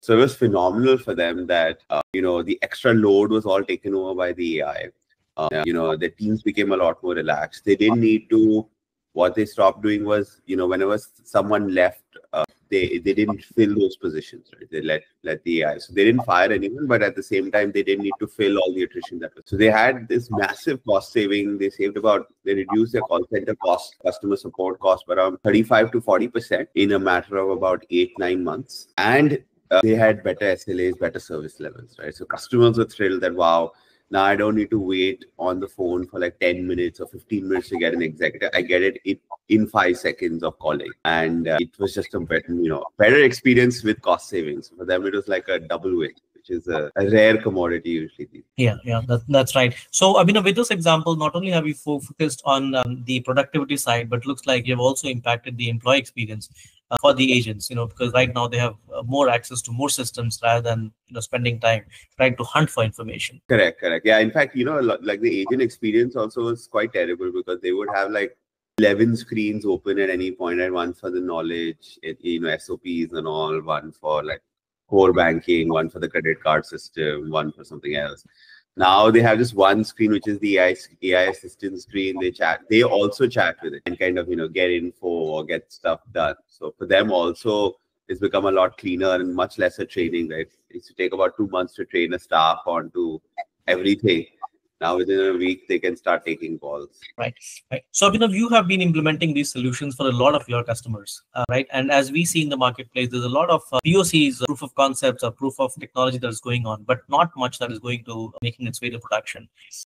So it was phenomenal for them that uh, you know the extra load was all taken over by the AI. Uh, you know the teams became a lot more relaxed. They didn't need to. What they stopped doing was, you know, whenever someone left, uh, they they didn't fill those positions. Right? They let let the AI. So they didn't fire anyone, but at the same time, they didn't need to fill all the attrition that was. So they had this massive cost saving. They saved about they reduced their call center cost, customer support cost by around thirty five to forty percent in a matter of about eight nine months, and uh, they had better SLAs, better service levels, right? So customers were thrilled that wow, now I don't need to wait on the phone for like 10 minutes or 15 minutes to get an executive. I get it in, in five seconds of calling. And uh, it was just a better, you know, better experience with cost savings. For them, it was like a double win which is a, a, rare commodity usually. Yeah, yeah, that, that's right. So, I mean, with this example, not only have you focused on um, the productivity side, but looks like you've also impacted the employee experience uh, for the agents. You know, because right now they have Uh, more access to more systems rather than you know spending time trying to hunt for information. Correct, correct. Yeah, in fact, you know, like the agent experience also is quite terrible because they would have like 11 screens open at any point at once for the knowledge, eh, you know, SOPs and all, one for like core banking, one for the credit card system, one for something else. Now they have just one screen, which is the AI, AI assistant screen. They chat. They also chat with it and kind of you know get info or get stuff done. So for them also, it's become a lot cleaner and much lesser training. Right? It used to take about two months to train a staff onto everything now within a week they can start taking calls right right so Abhinav, you have been implementing these solutions for a lot of your customers uh, right and as we see in the marketplace there's a lot of uh, pocs uh, proof of concepts or proof of technology that is going on but not much that is going to making its way to production